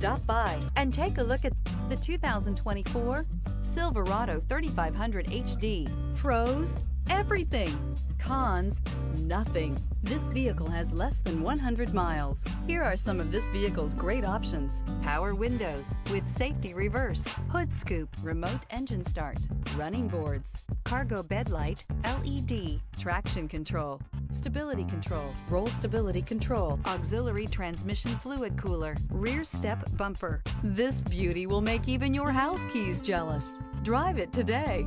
Stop by and take a look at the 2024 Silverado 3500 HD. Pros, everything. Cons, nothing. This vehicle has less than 100 miles. Here are some of this vehicle's great options. Power windows with safety reverse, hood scoop, remote engine start, running boards, cargo bed light, LED, traction control, stability control, roll stability control, auxiliary transmission fluid cooler, rear step bumper. This beauty will make even your house keys jealous. Drive it today.